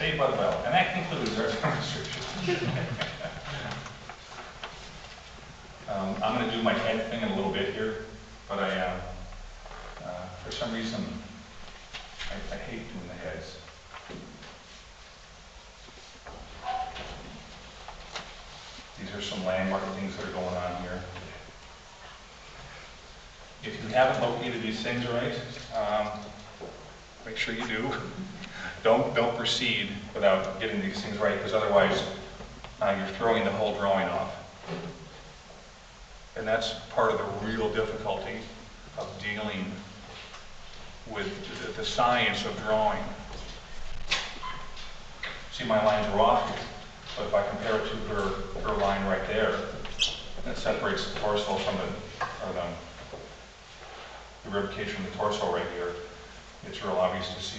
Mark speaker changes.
Speaker 1: Saved by the bell, and that concludes our time restrictions. Um, I'm gonna do my head thing in a little bit here, but I, uh, uh, for some reason, I, I hate doing the heads. These are some landmark things that are going on here. If you haven't located these things right, um, make sure you do. Don't, don't proceed without getting these things right, because otherwise, uh, you're throwing the whole drawing off. And that's part of the real difficulty of dealing with the- the science of drawing. See, my lines are off, but if I compare it to her, her line right there, that separates the torso from the, or the, the rib cage from the torso right here, it's real obvious to see